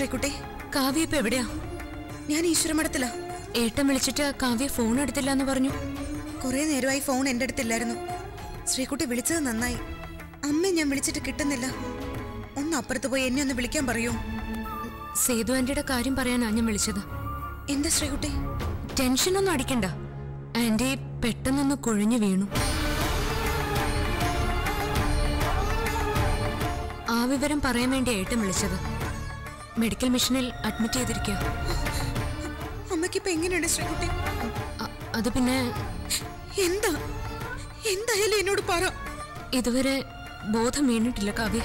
ശ്രീകുട്ടി കാവ്യ ഇപ്പൊ എവിടെയാ? ഞാൻ ഈശ്വരമഠത്തിലാ. ഏട്ടൻ വിളിച്ചിട്ട് കാവ്യ ഫോൺ എടുത്തില്ല എന്ന് പറഞ്ഞു. കുറെ നേരമായി ഫോൺ എന്റെ അടുത്തില്ലായിരുന്നു. ശ്രീകുട്ടി വിളിച്ചത് നന്നായി. അമ്മ ഞാൻ വിളിച്ചിട്ട് കിട്ടുന്നില്ല. ഒന്ന് അപ്പുറത്ത് പോയി എന്നെ ഒന്ന് വിളിക്കാൻ പറയൂ. സേതു ആന്റിയുടെ കാര്യം പറയാനാ ഞാൻ വിളിച്ചത്. എന്താ ശ്രീകുട്ടി? ടെൻഷനൊന്നും അടിക്കണ്ട. ആന്റി പെട്ടെന്നൊന്ന് കുഴഞ്ഞു വീണു. ആ വിവരം പറയാൻ വേണ്ടി ഏട്ടൻ വിളിച്ചത്. മെഡിക്കൽ മിഷനിൽ അഡ്മിറ്റ് ചെയ്തിരിക്കുക അമ്മക്കിപ്പോ എങ്ങനെയുണ്ട് ശ്രീകുട്ടി? അത് പിന്നെ എന്താ? എന്തായാലും എന്നോട് പറ. ഇതുവരെ ബോധം വീണിട്ടില്ല കാവ്യ.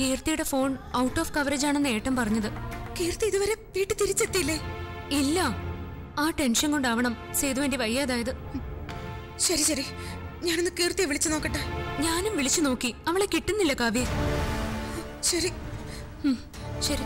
കീർത്തിയുടെ ഫോൺ ഔട്ട് ഓഫ് കവറേജ് ആണെന്ന് ഏട്ടൻ പറഞ്ഞത്. കീർത്തി ഇതുവരെ വീട്ടിൽ തിരിച്ചെത്തിയില്ലേ? ഇല്ല. ആ ടെൻഷൻ കൊണ്ടാവണം സേതുവിന്റെ വയ്യാതായത്. ശരി ശരി. ഞാനൊന്ന് കീർത്തിയെ വിളിച്ചു നോക്കട്ടെ? ഞാനും വിളിച്ചു നോക്കി. അവളെ കിട്ടുന്നില്ല കാവ്യ. ശരി. ശരി.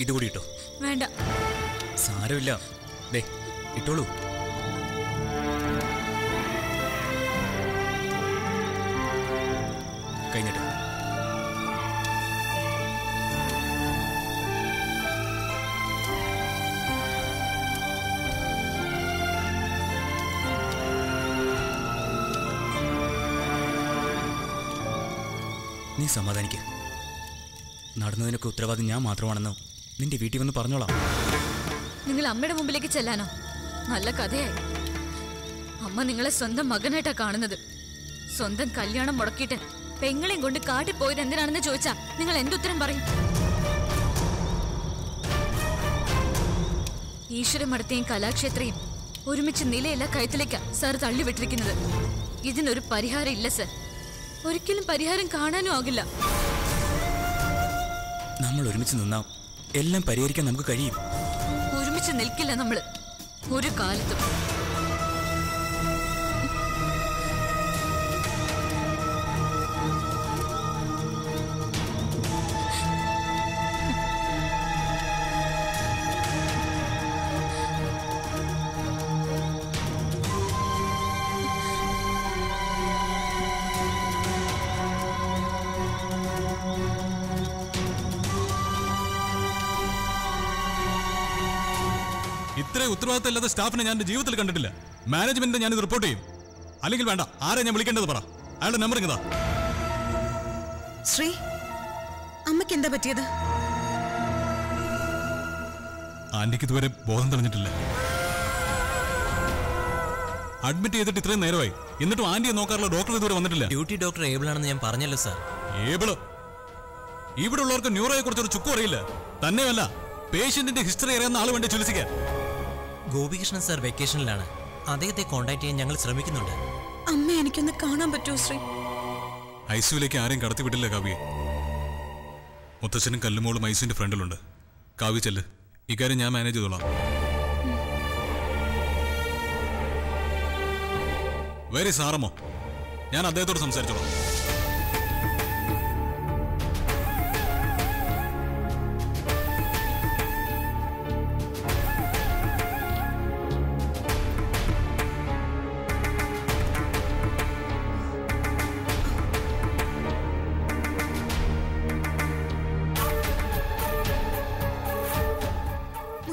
ഇതുകൂടി ഇട്ടോ വേണ്ട. സാരമില്ല. ദേ ഇട്ടോളൂ. കഴിഞ്ഞിട്ട്. നീ സമാധാനിക്ക. നടന്നതിനൊക്കെ ഉത്തരവാദി ഞാൻ മാത്രമാണെന്ന്? നിന്റെ വീട്ടിൽ വന്ന് പറഞ്ഞോളാം. നിങ്ങൾ അമ്മയുടെ മുമ്പിലേക്ക് ചെല്ലാനോ? നല്ല കഥയായി. അമ്മ നിങ്ങളെ സ്വന്തം മകനായിട്ടാ കാണുന്നത്. സ്വന്തം കല്യാണം മുടക്കിയിട്ട് പെങ്ങളെയും കൊണ്ട് കാട്ടി പോയത് എന്തിനാണെന്ന് ചോദിച്ചാ നിങ്ങൾ എന്തുത്തരം പറയും? ഈശ്വരമഠത്തെയും കലാക്ഷേത്രയും ഒരുമിച്ച് നിലയില്ല കയത്തിലേക്കാ സാർ തള്ളിവിട്ടിരിക്കുന്നത്. ഇതിനൊരു പരിഹാരം ഇല്ല സർ. ഒരിക്കലും പരിഹാരം കാണാനും ആകില്ല. നമ്മൾ ഒരുമിച്ച് നിന്നാ എല്ലാം പരിഹരിക്കാൻ നമുക്ക് കഴിയും. ഒരുമിച്ച് നിൽക്കില്ല നമ്മൾ. ഒരു കാലത്തും. ഇത്രയും ഉത്തരവാദിത്തം ഇല്ലാത്ത സ്റ്റാഫിനെ ഞാൻ എന്റെ ജീവിതത്തിൽ കണ്ടിട്ടില്ല. മാനേജ്മെന്റിനെ ഞാൻ ഇത് റിപ്പോർട്ട് ചെയ്യും. അല്ലെങ്കിൽ വേണ്ട ആരെ ഞാൻ വിളിക്കേണ്ടത് പറ. അയാളുടെ നമ്പർ ഇങ്ങതാ ശ്രീ അമ്മയ്ക്ക് എന്താ പറ്റിയത്? ആന്റിക്ക് ഇതുവരെ ബോധം തെളിഞ്ഞിട്ടില്ല. അഡ്മിറ്റ് ചെയ്തിട്ട് ഇത്രയും നേരമായി. എന്നിട്ടും ആന്റിയെ നോക്കാറുള്ള ഡോക്ടർ ഇതുവരെ വന്നിട്ടില്ല. ഡ്യൂട്ടി ഡോക്ടർ ഏബിൾ ആണെന്ന് ഞാൻ പറഞ്ഞല്ലോ സാർ ഏബിൾ ഇവിടെ ഉള്ളവർക്ക് ന്യൂറോയെ കുറിച്ചൊരു ചുക്കും അറിയില്ല. തന്നെയല്ല പേഷ്യന്റിന്റെ ഹിസ്റ്ററി അറിയാവുന്ന ആൾ വേണ്ടി ചികിത്സിക്കാൻ ഗോപികൃഷ്ണൻ സാർ വെക്കേഷനിലാണ്. അദ്ദേഹത്തെ കോൺടാക്ട് ചെയ്യാൻ ഞങ്ങൾ ശ്രമിക്കുന്നുണ്ട്. അമ്മ എനിക്കൊന്ന് കാണാൻ പറ്റുമോ ശ്രീ? ഐസിയുലേക്ക് ആരെയും കടത്തിവിട്ടില്ല കാവ്യെ. മുത്തച്ഛനും കല്ലുമോളും ഐസിന്റെ ഫ്രണ്ടിലുണ്ട്. കാവ്യ ചെല്ല്. ഇക്കാര്യം ഞാൻ മാനേജ് ചെയ്തോളാം. വെരി സാറമ്മോ. ഞാൻ അദ്ദേഹത്തോട് സംസാരിച്ചോളാം.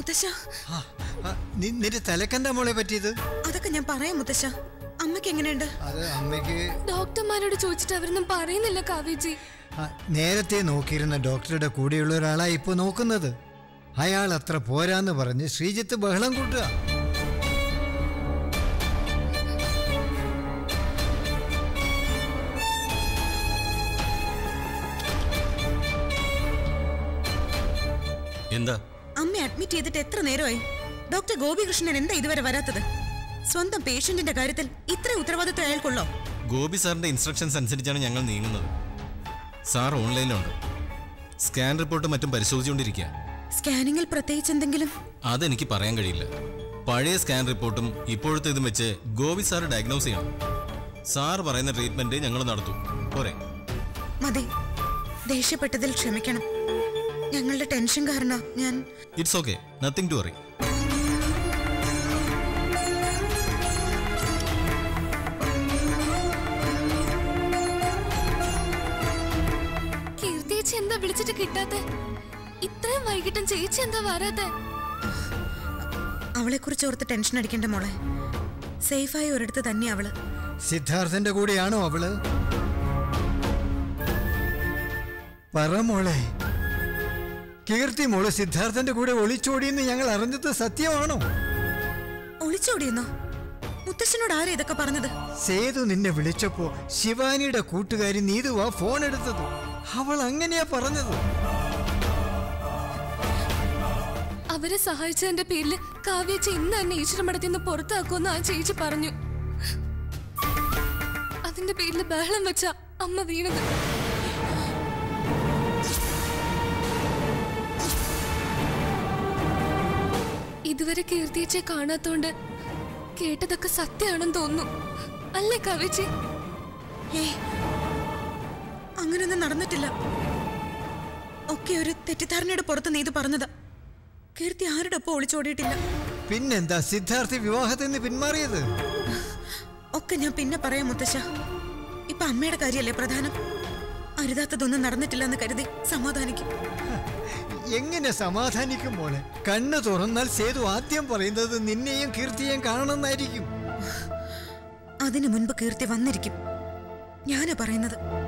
മുത്തശ്ശ. നിന്റെ തലക്കെന്താ മോളെ പറ്റിയത്? അതൊക്കെ ഞാൻ പറയാം മുത്തശ്ശ. അമ്മയ്ക്ക് എങ്ങനെയുണ്ട്? അത് അമ്മയ്ക്ക് ഡോക്ടർമാരോട് ചോദിച്ചിട്ട് അവരൊന്നും പറയുന്നില്ല കാവ്യജി. നേരത്തെ നോക്കിയിരുന്ന ഡോക്ടറുടെ കൂടെയുള്ള ഒരാളാ ഇപ്പൊ നോക്കുന്നത്. അയാൾ അത്ര പോരാന്ന് പറഞ്ഞ് ശ്രീജിത്ത് ബഹളം കൂട്ടുക. എന്താ? അഡ്മിറ്റ് ചെയ്തിട്ട് എത്ര നേരമായി? ഡോക്ടർ ഗോപികൃഷ്ണൻ എന്താ ഇതുവരെ വരാത്തത്? സ്വന്തം പേഷ്യന്റിന്റെ കാര്യത്തിൽ ഇത്ര ഉത്തരവാദിത്വം അയാൾക്കുള്ളോ? ഗോപി സാറിന്റെ ഇൻസ്ട്രക്ഷൻസ് അനുസരിച്ചാണ് ഞങ്ങൾ നീങ്ങുന്നത്. സാർ ഓൺലൈനിലുണ്ട്. സ്കാൻ റിപ്പോർട്ട് മറ്റും പരിശോധിച്ചുകൊണ്ടിരിക്കുക. സ്കാനിങ്ങിൽ പ്രത്യേകിച്ച് എന്തെങ്കിലും? അതെനിക്ക് പറയാൻ കഴിയില്ല. പഴയ സ്കാൻ റിപ്പോർട്ടും ഇപ്പോഴത്തെ ഇതും വെച്ച് ഗോപി സാർ ഡയഗ്നോസ് ചെയ്യണം. സാർ പറയുന്ന ട്രീറ്റ്മെന്റ് ഞങ്ങൾ നടത്തും. പോരെ? മതി. ദേഷ്യപ്പെട്ടതിൽ ക്ഷമിക്കണം. ഞങ്ങളുടെ ടെൻഷൻ കാരണം ഞാൻ? It's okay nothing to worry കീർത്തിയേച്ചി എന്താ വിളിച്ചിട്ട് കിട്ടാത്തെ? ഇത്രയും വൈകിട്ടും ചേച്ചി എന്താ വരാത്തെ? അവളെ കുറിച്ച് ഓർത്ത് ടെൻഷൻ അടിക്കണ്ട മോളെ. സേഫായി ഒരിടത്ത് തന്നെ അവൾ. സിദ്ധാർത്ഥന്റെ കൂടെയാണോ അവൾ? പറ മോളെ. കീർത്തി മോൾ സിദ്ധാർത്ഥന്റെ കൂടെ ഒളിച്ചോടിയെന്ന് ഞങ്ങൾ അറിഞ്ഞത് സത്യമാണോ? ഒളിച്ചോടിയെന്നോ? മുത്തശ്ശനോട് ആരാ ഇതൊക്കെ പറഞ്ഞത്? സേതു നിന്നെ വിളിച്ചപ്പോ ശിവാനിയുടെ കൂട്ടുകാരി നീതുവാ ഫോൺ എടുത്തത്. അവൾ അങ്ങനെയാ പറഞ്ഞത്. അവരെ സഹായിച്ചതിന്റെ പേരിൽ കാവ്യച്ച ഇന്ന് തന്നെ ഈശ്വരമഠത്തിൽ നിന്ന് പുറത്താക്കുമെന്ന് ആ ചേച്ചി പറഞ്ഞു. അതിന്റെ പേരിൽ ബഹളം വെച്ച അമ്മ വീണത്. ഇതുവരെ കീർത്തിയച്ചെ കാണാത്തോണ്ട് കേട്ടതൊക്കെ സത്യമാണെന്ന് തോന്നുന്നു. അല്ലേ കവിച്ചി? അങ്ങനൊന്നും അങ്ങനെയൊന്നും നടന്നിട്ടില്ല. ഒക്കെ ഒരു തെറ്റിദ്ധാരണയുടെ പുറത്ത് നീ ഇത് പറഞ്ഞതാ. കീർത്തി ആരുടെ ഒപ്പം ഒളിച്ചോടിയിട്ടില്ല പിന്നെന്താ സിദ്ധാർത്ഥി വിവാഹത്തിൽ നിന്ന് പിന്മാറിയത്? ഒക്കെ ഞാൻ പിന്നെ പറയാം മുത്തശ്ശ. ഇപ്പൊ അമ്മയുടെ കാര്യല്ലേ പ്രധാനം? അരുതാത്തതൊന്നും നടന്നിട്ടില്ല എന്ന് കരുതി സമാധാനിക്കും. എങ്ങനെ സമാധാനിക്കും മോളെ? കണ്ണു തുറന്നാൽ സേതു ആദ്യം പറയുന്നത് നിന്നെയും കീർത്തിയെയും കാണണമെന്നായിരിക്കും. അതിനു മുൻപ് കീർത്തി വന്നിരിക്കും. ഞാനാ പറയുന്നത്.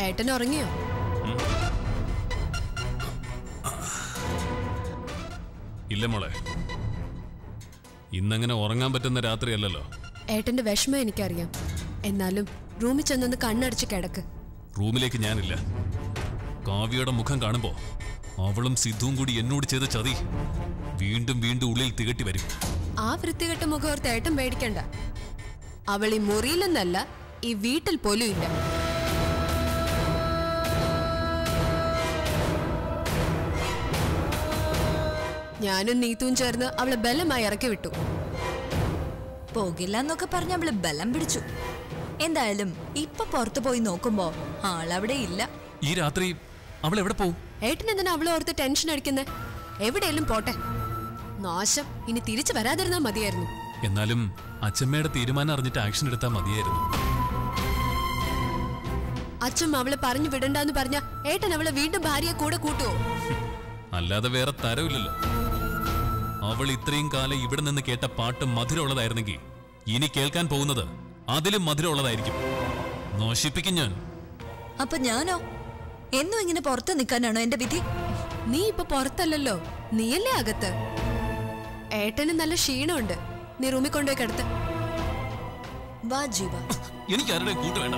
ഏട്ടൻ ഉറങ്ങിയോ? ഇല്ല മോളെ. ഇന്നങ്ങനെ ഉറങ്ങാൻ പറ്റുന്ന രാത്രിയല്ലല്ലോ. ഏട്ടന്റെ വിഷമം എനിക്കറിയാം. എന്നാലും റൂമിൽ ചെന്നൊന്ന് കണ്ണടച്ച് കിടക്ക്. റൂമിലേക്ക് ഞാനില്ല. കാവ്യയുടെ മുഖം കാണുമ്പോ അവളും സിദ്ധുവും കൂടി എന്നോട് ചെയ്ത ചതി വീണ്ടും വീണ്ടും ഉള്ളിൽ തികട്ടി വരും. ആ വൃത്തികെട്ട മുഖം ഓർത്ത് ഏട്ടൻ പേടിക്കണ്ട. അവൾ ഈ മുറിയിലെന്നല്ല ഈ വീട്ടിൽ പോലും ഇല്ല. ഞാനും നീത്തും ചേർന്ന് അവളെ ബലമായി ഇറക്കി വിട്ടു. പോകില്ല എന്നൊക്കെ പറഞ്ഞ് അവൾ ബലം പിടിച്ചു. എന്തായാലും ഇപ്പൊ പുറത്തു പോയി നോക്കുമ്പോ ആളവിടെ ഇല്ല. ഈ രാത്രി അവൾ എവിടെ പോവും? ഏട്ടൻ എന്തിനാ അവളെ ഓർത്ത് ടെൻഷൻ അടിക്കുന്നേ? എവിടെയെങ്കിലും പോട്ടെ. നാശം. ഇനി തിരിച്ചു വരാതിരുന്നാ മതിയായിരുന്നു. എന്നാലും അച്ഛമ്മയുടെ തീരുമാനം അറിഞ്ഞിട്ട് ആക്ഷൻ എടുത്താൽ മതിയായിരുന്നു. അച്ഛൻ അവളെ പറഞ്ഞു വിടണ്ടെന്ന് പറഞ്ഞ ഏട്ടൻ അവളെ വീണ്ടും ഭാര്യയെ കൂടെ കൂട്ടുവോ? അല്ലാതെ വേറെ തരവില്ലല്ലോ. അവൾ ഇത്രയും കാലം ഇവിടെ നിന്ന് കേട്ട പാട്ട് മധുരമുള്ളതായിരുന്നെങ്കിൽ ഇനി കേൾക്കാൻ പോകുന്നത് അതിലും മധുരമുള്ളതായിരിക്കും. നശിപ്പിക്കും ഞാൻ. അപ്പൊ ഞാനോ? എന്നും ഇങ്ങനെ പുറത്ത് നിൽക്കാനാണോ എന്റെ വിധി? നീ ഇപ്പൊ പുറത്തല്ലല്ലോ. നീയല്ലേ അകത്ത്? ഏട്ടന് നല്ല ക്ഷീണമുണ്ട്. നീ റൂമിൽ കൊണ്ടുപോയി കിടത്ത്. വാ ജീവ. എനിക്ക് ആരുടെ കൂട്ട് വേണ്ട.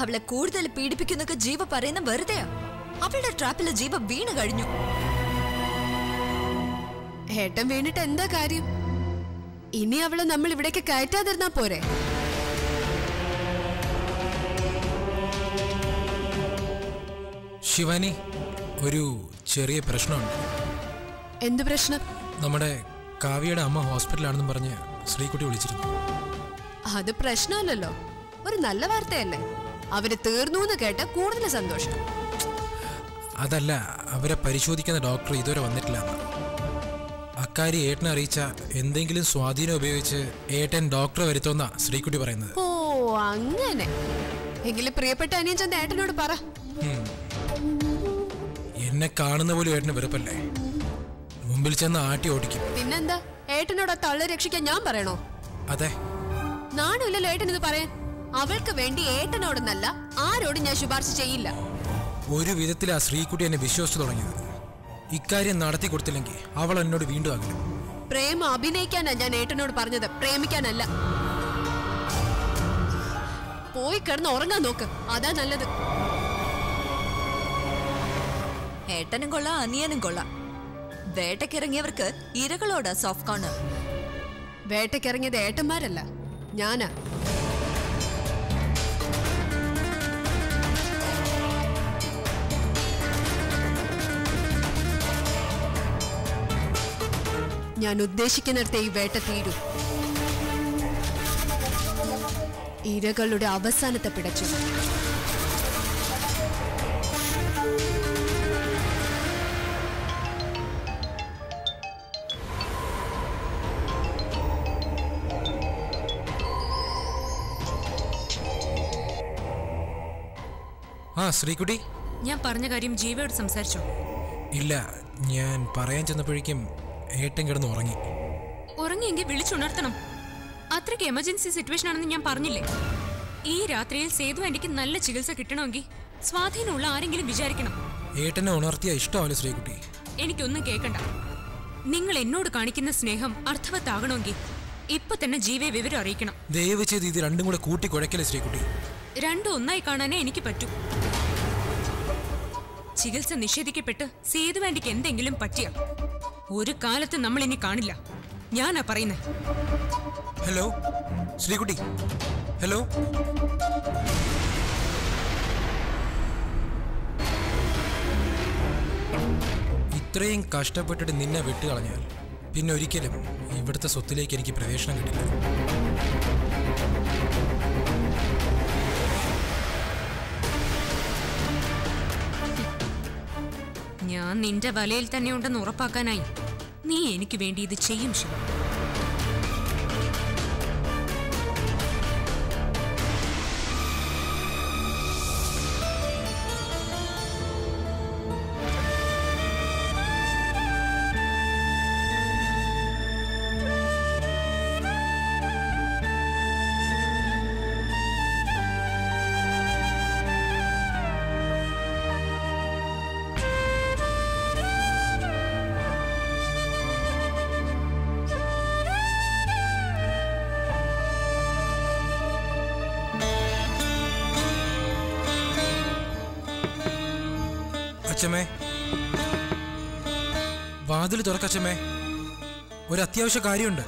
അവളെ കൂടുതൽ പീഡിപ്പിക്കുന്നൊക്കെ ജീവ പറയുന്ന വെറുതെയാ. അവളുടെ ട്രാപ്പിൽ ജീവ വീണ് കഴിഞ്ഞു. ഏട്ടൻ വീണിട്ട് എന്താ കാര്യം? ഇനി അവളെ നമ്മൾ ഇവിടേക്ക് കയറ്റാതിരുന്നാ പോരെ? ശിവാനി ഒരു ചെറിയ പ്രശ്നമുണ്ട്. എന്ത് പ്രശ്നം? നമ്മുടെ കാവ്യയുടെ അമ്മ ഹോസ്പിറ്റലാണെന്നും പറഞ്ഞ് ശ്രീകുട്ടി വിളിച്ചിരുന്നു. അത് പ്രശ്നമല്ലല്ലോ. ഒരു നല്ല വാർത്തയല്ലേ അവർ തീർന്നു എന്ന് കേട്ട കൂടുതൽ സന്തോഷം. അതല്ല അവരെ പരിശോധിക്കുന്ന ഡോക്ടർ ഇതുവരെ വന്നിട്ടില്ല. അക്കാര്യം ഏട്ടനെ അറിയിച്ച എന്തെങ്കിലും സ്വാധീനം ഉപയോഗിച്ച് ഏട്ടൻ ഡോക്ടറെ വരുത്തുന്ന ശ്രീകുട്ടി പറയുന്നത്. ഓ അങ്ങനെ. എങ്കിലും പ്രിയപ്പെട്ട അനിയൻ ഏട്ടനോട് പറ. എന്നെ കാണുന്ന പോലും ഏട്ടന് വെറുപ്പല്ലേ? മുമ്പിൽ ചെന്ന് ആട്ടി ഓടിക്കും. പിന്നെന്താ? ഏട്ടനോട് തള്ളു രക്ഷിക്കാൻ ഞാൻ പറയണോ? അതെ. നാണമില്ലല്ലോ ഏട്ടൻ ഇത് പറയാൻ. അവൾക്ക് വേണ്ടി ഏട്ടനോടൊന്നല്ല ആരോടും ഞാൻ ശുപാർശ ചെയ്യില്ല. ഒരു വിധത്തിൽ ആ ശ്രീകുട്ടി എന്നെ വിശ്വസിച്ചു തുടങ്ങിയത്. ഇക്കാര്യം നടത്തി കൊടുത്തില്ലെങ്കിൽ അവൾ എന്നോട് വീണ്ടും അകലും. പ്രേമ അഭിനയിക്കാനാ ഞാൻ ഏട്ടനോട് പറഞ്ഞത്. പ്രേമിക്കാനല്ല. പോയി കിടന്ന് ഉറങ്ങാൻ നോക്ക്. അതാ നല്ലത്. ഏട്ടനും കൊള്ളാം അനിയനും കൊള്ളാം. വേട്ടക്കിറങ്ങിയവർക്ക് ഇരകളോടാ സോഫ്റ്റ് കോർണർ വേട്ടക്കിറങ്ങിയത് ഏട്ടന്മാരല്ല ഞാനാ. ഞാൻ ഉദ്ദേശിക്കുന്നിടത്തെ ഈ വേട്ട തീരും. ഇരകളുടെ അവസാനത്തെ പിടച്ചു. ആ ശ്രീകുട്ടി. ഞാൻ പറഞ്ഞ കാര്യം ജീവയോട് സംസാരിച്ചോ? ഇല്ല ഞാൻ പറയാൻ ചെന്നപ്പോഴേക്കും ഏട്ടൻ കിടന്ന് ഉറങ്ങി. ഉറങ്ങിയെങ്കിൽ വിളിച്ചുണർത്തണം. അത്രയ്ക്ക് എമർജൻസി സിറ്റുവേഷൻ ആണെന്ന് ഞാൻ പറഞ്ഞില്ലേ? ഈ രാത്രിയിൽ സേതു ആന്റിക്ക് നല്ല ചികിത്സ കിട്ടണമെങ്കിൽ സ്വാധീനമുള്ള ആരെങ്കിലും വിചാരിക്കണം. ഏട്ടനെ ഉണർത്തിയ ഇഷ്ടമല്ല ശ്രീകുട്ടി. എനിക്കൊന്നും കേൾക്കണ്ട. നിങ്ങൾ എന്നോട് കാണിക്കുന്ന സ്നേഹം അർത്ഥവത്താകണമെങ്കിൽ ഇപ്പൊ തന്നെ ജീവയെ വിവരം അറിയിക്കണം. ദയവ് ചെയ്ത് ഇത് രണ്ടും കൂടെ കൂട്ടി കുഴക്കല്ലേ ശ്രീകുട്ടി. രണ്ടും ഒന്നായി കാണാനേ എനിക്ക് പറ്റൂ. ചികിത്സ നിഷേധിക്കപ്പെട്ട് സേതു ആന്റിക്ക് എന്തെങ്കിലും പറ്റിയ ഒരു കാലത്ത് നമ്മൾ ഇനി കാണില്ല. ഞാനാ പറയുന്നത് ഹലോ? ശ്രീകുട്ടി. ഹലോ? ഇത്രയും കഷ്ടപ്പെട്ടിട്ട് നിന്നെ വിട്ടുകളഞ്ഞാൽ പിന്നെ ഒരിക്കലും ഇവിടുത്തെ സ്വത്തിലേക്ക് എനിക്ക് പ്രവേശനം കിട്ടില്ല. ഞാൻ നിന്റെ വലയിൽ തന്നെ ഉണ്ടെന്ന് ഉറപ്പാക്കാനായി. നീ എനിക്ക് വേണ്ടി ഇത് ചെയ്യും ശിവ. അച്ഛമ്മേ വാതിൽ തുറക്കച്ചമ്മേ. ഒരു അത്യാവശ്യ കാര്യമുണ്ട്.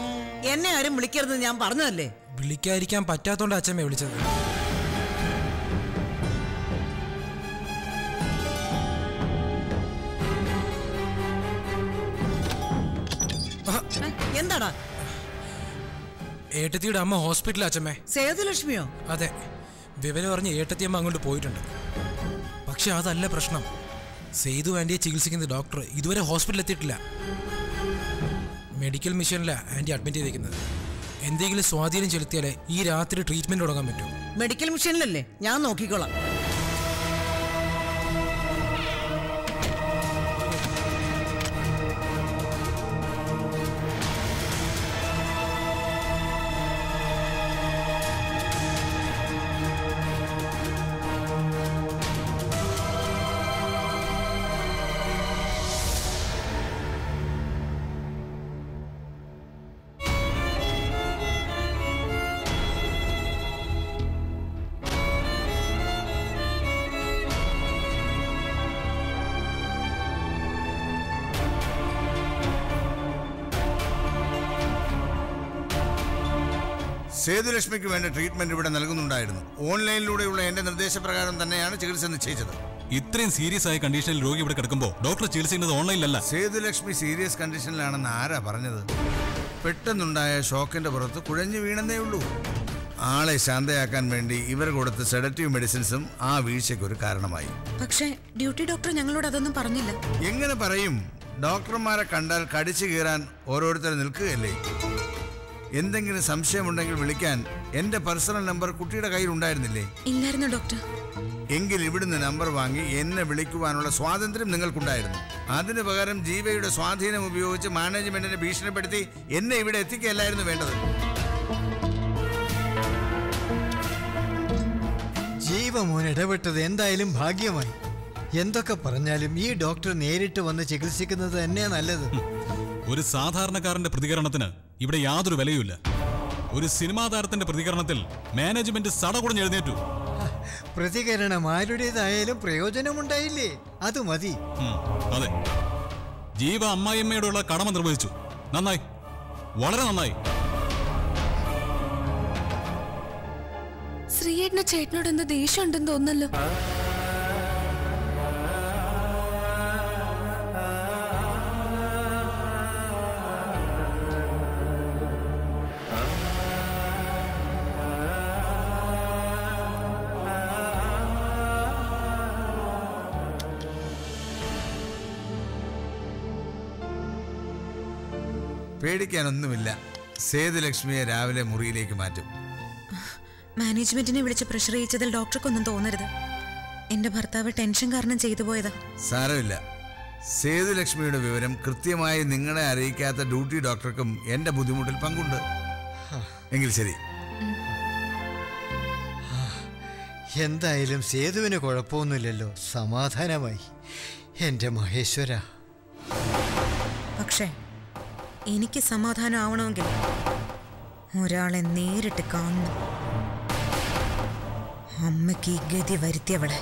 എന്നെ ആരും വിളിക്കരുത് ഞാൻ പറഞ്ഞതല്ലേ? വിളിക്കാതിരിക്കാൻ പറ്റാത്തോണ്ട് അച്ഛമ്മേ വിളിച്ചത്. എന്താടാ? ഏട്ടത്തിയുടെ അമ്മ ഹോസ്പിറ്റലിൽ അച്ഛമ്മേ സേതുലക്ഷ്മിയോ? അതെ. വിവരം പറഞ്ഞ് ഏട്ടത്തിയമ്മ അങ്ങോട്ട് പോയിട്ടുണ്ട്. പക്ഷെ അതല്ല പ്രശ്നം. സേതു ആന്റിയെ ചികിത്സിക്കുന്ന ഡോക്ടർ ഇതുവരെ ഹോസ്പിറ്റലിൽ എത്തിയിട്ടില്ല മെഡിക്കൽ മിഷനിലാണ് ആന്റി അഡ്മിറ്റ് ചെയ്തിരിക്കുന്നത്. എന്തെങ്കിലും സ്വാധീനം ചെലുത്തിയാലേ ഈ രാത്രി ട്രീറ്റ്മെന്റ് തുടങ്ങാൻ പറ്റൂ. മെഡിക്കൽ മിഷനിലല്ലേ? ഞാൻ നോക്കിക്കോളാം. സേതുലക്ഷ്മിക്ക് വേണ്ട ട്രീറ്റ്മെന്റ് ഇവിടെ നൽകുന്നുണ്ടായിരുന്നു. ഓൺലൈനിലൂടെയുള്ള എന്റെ നിർദ്ദേശപ്രകാരം തന്നെയാണ് ചികിത്സ നിശ്ചയിച്ചത്. ഇത്രയും സീരിയസ് ആയ കണ്ടീഷനിൽ രോഗി ഇവിടെ കിടക്കുമ്പോൾ ഡോക്ടർ ചികിത്സിക്കുന്നത് ഓൺലൈനിലല്ല. സേതുലക്ഷ്മി സീരിയസ് കണ്ടീഷനിലാണെന്ന് ആരാ പറഞ്ഞത്? പെട്ടെന്നുണ്ടായ ഷോക്കിന്റെ പുറത്ത് കുഴഞ്ഞു വീണെന്നേ ഉള്ളൂ. ആളെ ശാന്തയാക്കാൻ വേണ്ടി ഇവർ കൊടുത്ത സെഡറ്റീവ് മെഡിസിൻസും ആ വീഴ്ചയ്ക്ക് ഒരു കാരണമായി. പക്ഷേ ഡ്യൂട്ടി ഡോക്ടർ ഞങ്ങളോട് അതൊന്നും പറഞ്ഞില്ല. എങ്ങനെ പറയും? ഡോക്ടർമാരെ കണ്ടാൽ കടിച്ചു കീറാൻ ഓരോരുത്തർ നിൽക്കുകയല്ലേ? എന്തെങ്കിലും സംശയമുണ്ടെങ്കിൽ വിളിക്കാൻ എന്റെ പേഴ്സണൽ നമ്പർ കുട്ടിയുടെ കയ്യിൽ ഉണ്ടായിരുന്നില്ലേ? ഇല്ലായിരുന്നു ഡോക്ടർ എങ്കിൽ ഇവിടുന്ന് നമ്പർ വാങ്ങി എന്നെ വിളിക്കുവാനുള്ള സ്വാതന്ത്ര്യം നിങ്ങൾക്കുണ്ടായിരുന്നു. അതിനു പകരം ജീവയുടെ സ്വാധീനം ഉപയോഗിച്ച് മാനേജ്മെന്റിനെ ഭീഷണിപ്പെടുത്തി എന്നെ ഇവിടെ എത്തിക്കുകയല്ലായിരുന്നു വേണ്ടത്. ജീവമോൻ ഇടപെട്ടത് എന്തായാലും ഭാഗ്യമായി. എന്തൊക്കെ പറഞ്ഞാലും ഈ ഡോക്ടർ നേരിട്ട് വന്ന് ചികിത്സിക്കുന്നത് തന്നെയാ നല്ലത്. ഒരു സാധാരണക്കാരന്റെ പ്രതികരണത്തിന് ഇവിടെ യാതൊരു വിലയുമില്ല. ഒരു സിനിമാ താരത്തിന്റെ പ്രതികരണത്തിൽ മാനേജ്മെന്റ് സടകുടഞ്ഞെഴുന്നേറ്റു പ്രതികരണം ആരുടേതായാലും പ്രയോജനമുണ്ടായില്ലേ? അത് മതി. അതെ. ജീവ അമ്മായിയമ്മയോടുള്ള കടമ നിർവഹിച്ചു. നന്നായി. വളരെ നന്നായി. ശ്രീയേട്ടന് ചേട്ടനോട് എന്ത് ദേഷ്യം ഉണ്ടെന്ന് തോന്നല്ലോ പേടിക്കാനൊന്നുമില്ല. സേതുലക്ഷ്മിയെ രാവിലെ മുറിയിലേക്ക് മാറ്റും. മാനേജ്മെന്റിനെ വിളിച്ച് പ്രഷർ ചെയ്യിച്ചതിൽ ഡോക്ടർക്കൊന്നും തോന്നരുത്. എന്റെ ഭർത്താവ് ടെൻഷൻ കാരണം ചെയ്തു പോയതാ. സാരമില്ല. സേതുലക്ഷ്മിയുടെ വിവരം കൃത്യമായി നിങ്ങളെ അറിയിക്കാത്ത ഡ്യൂട്ടി ഡോക്ടർക്കും എന്റെ ബുദ്ധിമുട്ടിൽ പങ്കുണ്ട്. എങ്കിൽ ശരി. എന്തായാലും സേതുവിന് കുഴപ്പമൊന്നുമില്ലല്ലോ. സമാധാനമായി. എന്റെ മഹേശ്വര. പക്ഷേ എനിക്ക് സമാധാനം ആവണമെങ്കിൽ ഒരാളെ നേരിട്ട് കാണണം. അമ്മയ്ക്ക് ഈ ഗതി വരുത്തിയവളെ.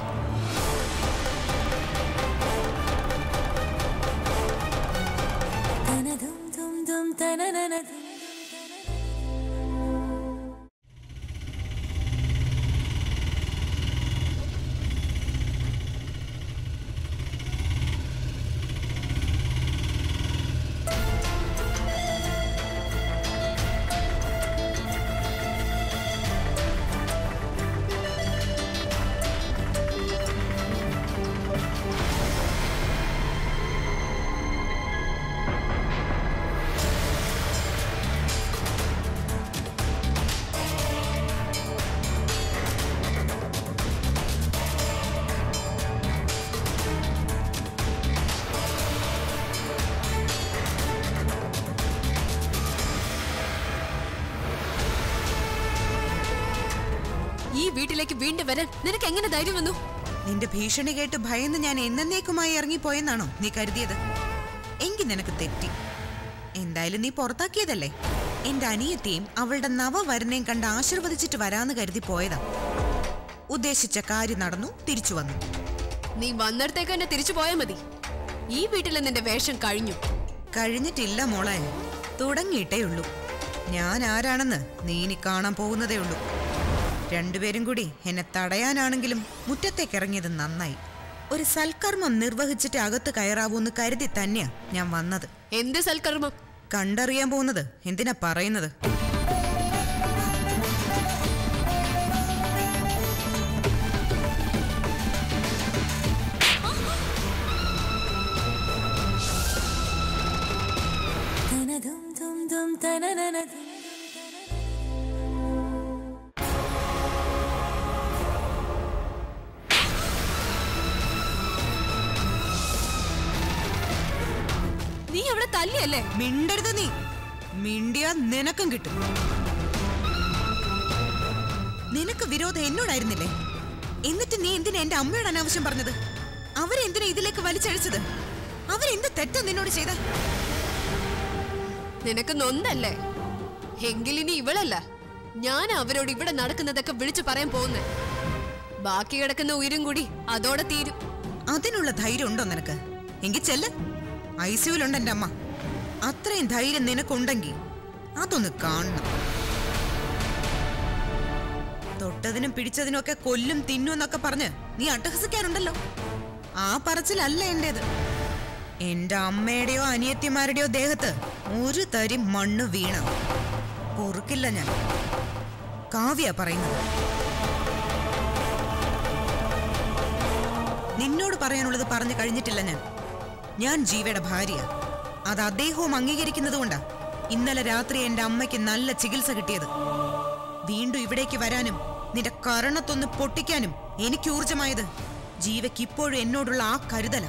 വീണ്ടും വരാൻ നിനക്ക് എങ്ങനെ ധൈര്യം വന്നു? നിന്റെ ഭീഷണി കേട്ട് ഭയന്ന് ഞാൻ എന്നേക്കുമായി ഇറങ്ങിപ്പോയെന്നാണോ നീ കരുതിയത്? എങ്കിൽ നിനക്ക് തെറ്റി. എന്തായാലും നീ പുറത്താക്കിയതല്ലേ? എന്റെ അനിയത്തെയും അവളുടെ നവവരനെയും കണ്ട് ആശീർവദിച്ചിട്ട് വരാന്ന് കരുതി പോയതാ. ഉദ്ദേശിച്ച കാര്യം നടന്നു തിരിച്ചു വന്നു. നീ വന്നിടത്തേക്ക് തന്നെ തിരിച്ചു പോയാൽ മതി. ഈ വീട്ടിൽ നിന്റെ വേഷം കഴിഞ്ഞു. കഴിഞ്ഞിട്ടില്ല മോളെ. തുടങ്ങിയിട്ടേ ഉള്ളൂ. ഞാൻ ആരാണെന്ന് നീ ഇനി കാണാൻ പോകുന്നതേ ഉള്ളൂ. രണ്ടുപേരും കൂടി എന്നെ തടയാനാണെങ്കിലും മുറ്റത്തേക്ക് ഇറങ്ങിയത് നന്നായി. ഒരു സൽക്കർമ്മം നിർവഹിച്ചിട്ട് അകത്ത് കയറാവൂന്ന് കരുതി തന്നെയാ ഞാൻ വന്നത്. എന്ത് സൽക്കർമ്മം? കണ്ടറിയാൻ പോകുന്നത് എന്തിനാ പറയുന്നത്? നീ അവിടെ തല്ലിയല്ലേ? മിണ്ടരുത് നീ. മിണ്ടിയ നിനക്കും കിട്ടും. നിനക്ക് വിരോധം എന്നോടായിരുന്നില്ലേ? എന്നിട്ട് നീ എന്തിനാ എന്റെ അമ്മയോട് അനാവശ്യം പറഞ്ഞത്? അവരെന്തിനാ ഇതിലേക്ക് വലിച്ചഴിച്ചത്? അവരെന്ത് തെറ്റാ നിന്നോട് ചെയ്ത? നിനക്ക് നൊന്നല്ലേ എങ്കിലിനി ഇവളല്ല. ഞാൻ അവരോട് ഇവിടെ നടക്കുന്നതൊക്കെ വിളിച്ചു പറയാൻ പോകുന്നേ. ബാക്കി കിടക്കുന്ന ഉയരും കൂടി അതോടെ തീരും. അതിനുള്ള ധൈര്യം ഉണ്ടോ നിനക്ക്? എങ്കിൽ ചെല്ല്. ഐ സിയുലുണ്ട് എന്റെ അമ്മ. അത്രയും ധൈര്യം നിനക്കുണ്ടെങ്കിൽ അതൊന്ന് കാണണം. തൊട്ടതിനും പിടിച്ചതിനും ഒക്കെ കൊല്ലും തിന്നും എന്നൊക്കെ പറഞ്ഞ് നീ അട്ടഹസിക്കാനുണ്ടല്ലോ. ആ പറച്ചിലല്ല എന്റേത്. എന്റെ അമ്മയുടെയോ അനിയത്തിമാരുടെയോ ദേഹത്ത് ഒരു തരി മണ്ണ് വീണ പൊറുക്കില്ല ഞാൻ. കാവ്യ പറയുന്നത്. നിന്നോട് പറയാനുള്ളത് പറഞ്ഞു കഴിഞ്ഞിട്ടില്ല ഞാൻ. ഞാൻ ജീവയുടെ ഭാര്യ. അത് അദ്ദേഹവും അംഗീകരിക്കുന്നത് കൊണ്ടാ. ഇന്നലെ രാത്രി എന്റെ അമ്മയ്ക്ക് നല്ല ചികിത്സ കിട്ടിയത്. വീണ്ടും ഇവിടേക്ക് വരാനും നിന്റെ കരണത്തൊന്ന് പൊട്ടിക്കാനും എനിക്ക് ഊർജമായത് ജീവയ്ക്ക് ഇപ്പോഴും എന്നോടുള്ള ആ കരുതല.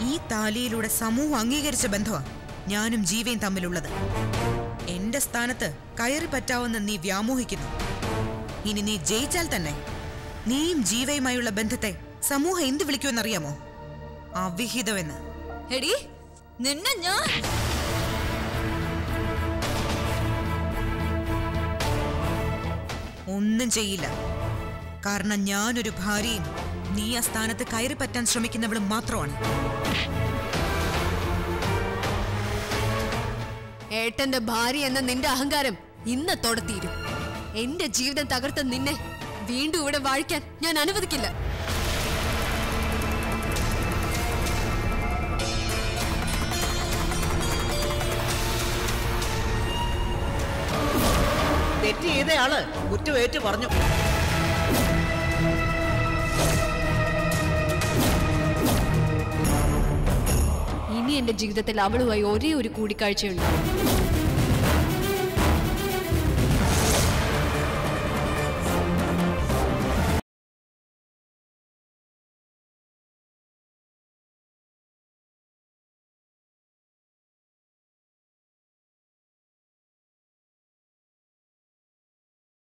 ഈ താലിയിലൂടെ സമൂഹം അംഗീകരിച്ച ബന്ധമാ ഞാനും ജീവയും തമ്മിലുള്ളത്. എന്റെ സ്ഥാനത്ത് കയറി പറ്റാവുന്ന നീ വ്യാമോഹിക്കുന്നു. ഇനി നീ ജയിച്ചാൽ തന്നെ നീയും ജീവയുമായുള്ള ബന്ധത്തെ സമൂഹം എന്ത് വിളിക്കുമെന്നറിയാമോ? അവിഹിതമെന്ന്. എടി നിന്നെ ഞാൻ ഒന്നും ചെയ്യില്ല. കാരണം ഞാനൊരു ഭാര്യയും നീ ആ സ്ഥാനത്ത് കയറി പറ്റാൻ ശ്രമിക്കുന്നവളും മാത്രമാണ്. ഏട്ടന്റെ ഭാര്യ എന്ന നിന്റെ അഹങ്കാരം ഇന്നത്തോടെ തീരും. എന്റെ ജീവിതം തകർത്ത നിന്നെ വീണ്ടും ഇവിടെ വാഴിക്കാൻ ഞാൻ അനുവദിക്കില്ല. തെറ്റ് ചെയ്തയാൾ കുറ്റമേറ്റ് പറഞ്ഞു. ഇനി എന്റെ ജീവിതത്തിൽ അവളുമായി ഒരേ ഒരു കൂടിക്കാഴ്ചയുണ്ട്.